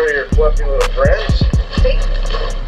sure your fluffy little friends.